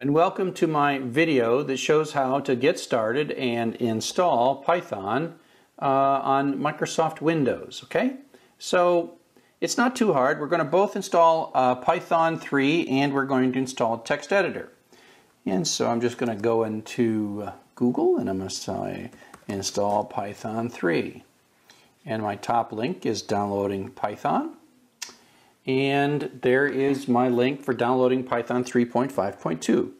And welcome to my video that shows how to get started and install Python uh, on Microsoft Windows, okay? So it's not too hard. We're going to both install uh, Python 3 and we're going to install text editor. And so I'm just going to go into uh, Google and I'm going to say install Python 3. And my top link is downloading Python. And there is my link for downloading Python 3.5.2.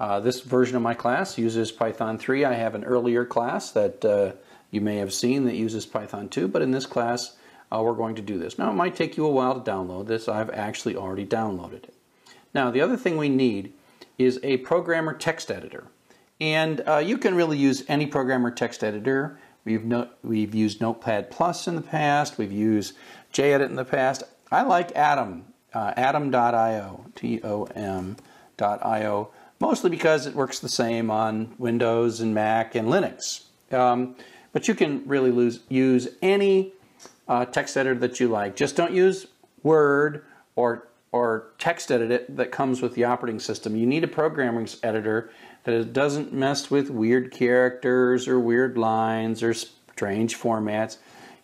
Uh, this version of my class uses Python 3. I have an earlier class that uh, you may have seen that uses Python 2, but in this class uh, we're going to do this. Now it might take you a while to download this. I've actually already downloaded it. Now the other thing we need is a programmer text editor. And uh, you can really use any programmer text editor. We've, no, we've used Notepad Plus in the past. We've used JEdit in the past. I like Atom, uh, atom.io, T-O-M.io, mostly because it works the same on Windows and Mac and Linux. Um, but you can really lose, use any uh, text editor that you like. Just don't use Word or or TextEdit that comes with the operating system. You need a programming editor that doesn't mess with weird characters or weird lines or strange formats.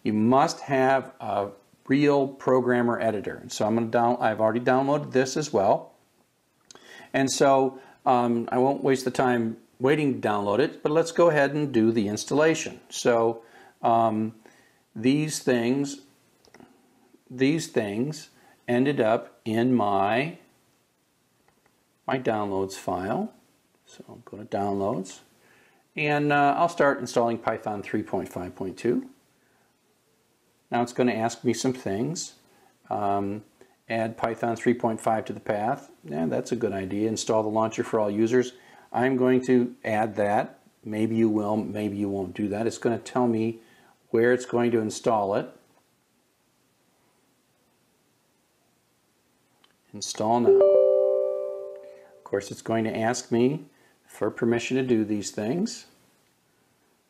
You must have a real programmer editor. So I'm going to down. I've already downloaded this as well, and so um, I won't waste the time waiting to download it. But let's go ahead and do the installation. So um, these things, these things ended up in my my downloads file. So I'll go to downloads and uh, I'll start installing Python 3.5.2. Now it's going to ask me some things. Um, add Python 3.5 to the path. Yeah, that's a good idea. Install the launcher for all users. I'm going to add that. Maybe you will, maybe you won't do that. It's going to tell me where it's going to install it. Install now. Of course, it's going to ask me for permission to do these things.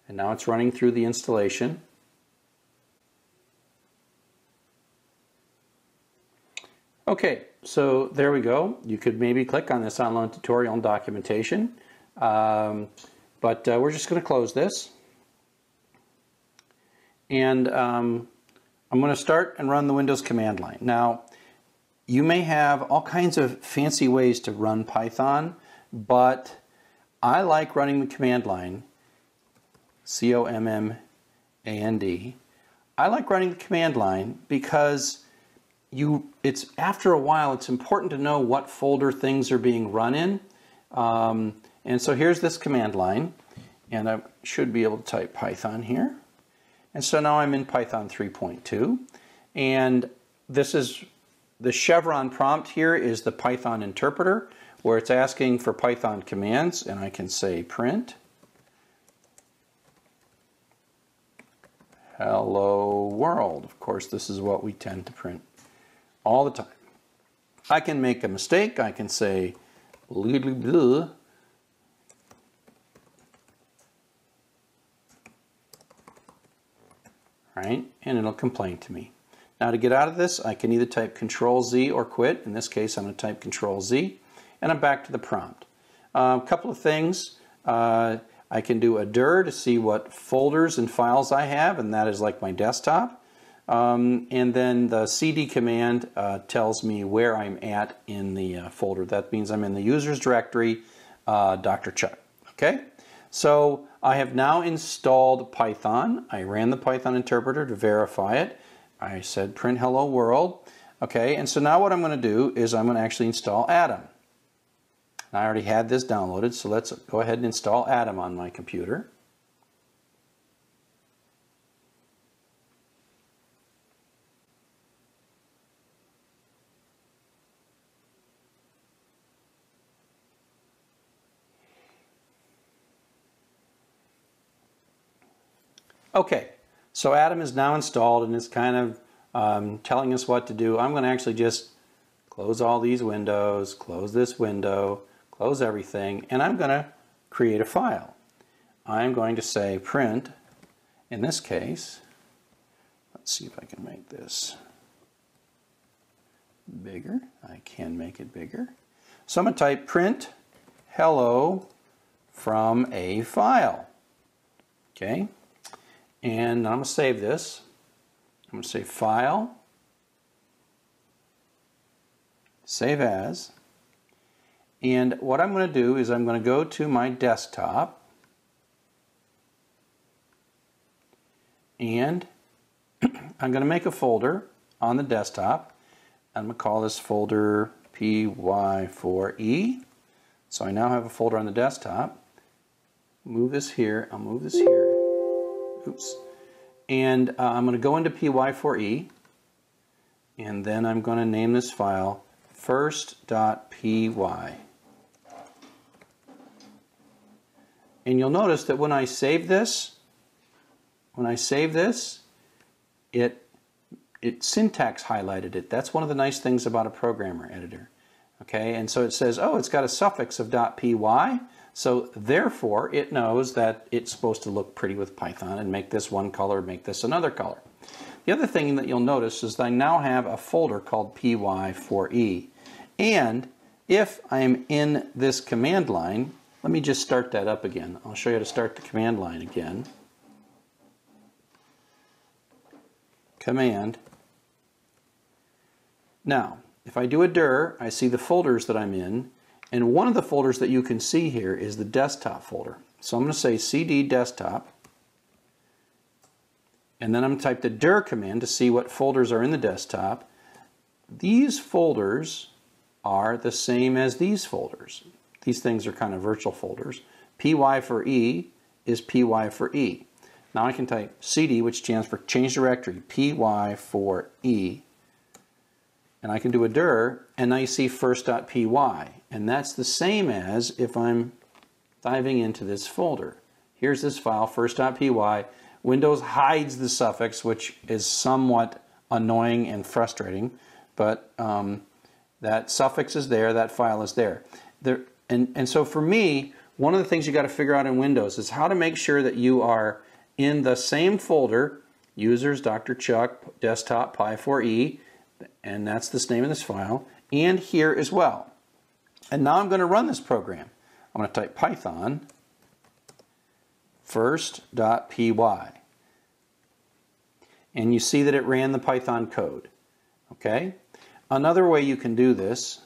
And now it's running through the installation. Okay, so there we go. You could maybe click on this online tutorial and documentation. Um, but uh, we're just going to close this. And um, I'm going to start and run the Windows command line. Now, you may have all kinds of fancy ways to run Python, but I like running the command line, C-O-M-M-A-N-D. I like running the command line because you it's after a while it's important to know what folder things are being run in. Um, and so here's this command line and I should be able to type Python here. And so now I'm in Python 3.2 and this is the chevron prompt here is the Python interpreter where it's asking for Python commands and I can say print. Hello world. Of course this is what we tend to print all the time. I can make a mistake. I can say, blah, right? And it'll complain to me. Now to get out of this, I can either type Control Z or quit. In this case, I'm going to type Control Z, and I'm back to the prompt. Uh, a couple of things. Uh, I can do a dir to see what folders and files I have, and that is like my desktop. Um, and then the cd command uh, tells me where I'm at in the uh, folder. That means I'm in the users directory, uh, Dr. Chuck. Okay, so I have now installed Python. I ran the Python interpreter to verify it. I said print hello world. Okay, and so now what I'm going to do is I'm going to actually install Atom. I already had this downloaded, so let's go ahead and install Atom on my computer. Okay, so Atom is now installed and it's kind of um, telling us what to do. I'm going to actually just close all these windows, close this window, close everything, and I'm going to create a file. I'm going to say print, in this case, let's see if I can make this bigger. I can make it bigger. So I'm going to type print hello from a file. Okay, and I'm going to save this. I'm going to say File, Save As, and what I'm going to do is I'm going to go to my desktop and I'm going to make a folder on the desktop. I'm going to call this folder PY4E. So I now have a folder on the desktop. Move this here. I'll move this here. Oops. And uh, I'm going to go into PY4E. And then I'm going to name this file first.py. And you'll notice that when I save this, when I save this, it, it syntax highlighted it. That's one of the nice things about a programmer editor. Okay, and so it says, oh, it's got a suffix of .py, so therefore it knows that it's supposed to look pretty with Python and make this one color, make this another color. The other thing that you'll notice is that I now have a folder called py4e. And if I'm in this command line, let me just start that up again. I'll show you how to start the command line again. Command. Now, if I do a dir, I see the folders that I'm in, and one of the folders that you can see here is the desktop folder. So I'm going to say cd desktop, and then I'm going to type the dir command to see what folders are in the desktop. These folders are the same as these folders. These things are kind of virtual folders. py for e is py for e. Now I can type cd, which stands for change directory, py for e, and I can do a dir, and now you see first.py, and that's the same as if I'm diving into this folder. Here's this file, first.py. Windows hides the suffix, which is somewhat annoying and frustrating, but um, that suffix is there, that file is there. there and, and so for me, one of the things you got to figure out in Windows is how to make sure that you are in the same folder, users, Dr. Chuck, desktop, PY4E, and that's the name of this file, and here as well. And now I'm going to run this program. I'm going to type Python first.py. And you see that it ran the Python code. Okay? Another way you can do this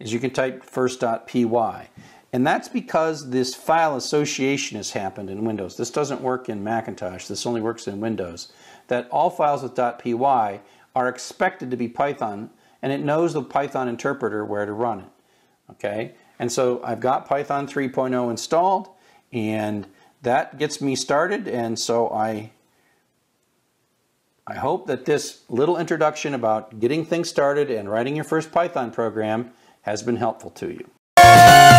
is you can type first.py. And that's because this file association has happened in Windows. This doesn't work in Macintosh. This only works in Windows. That all files with .py are expected to be Python, and it knows the Python interpreter where to run it. Okay? And so I've got Python 3.0 installed, and that gets me started, and so I I hope that this little introduction about getting things started and writing your first Python program has been helpful to you.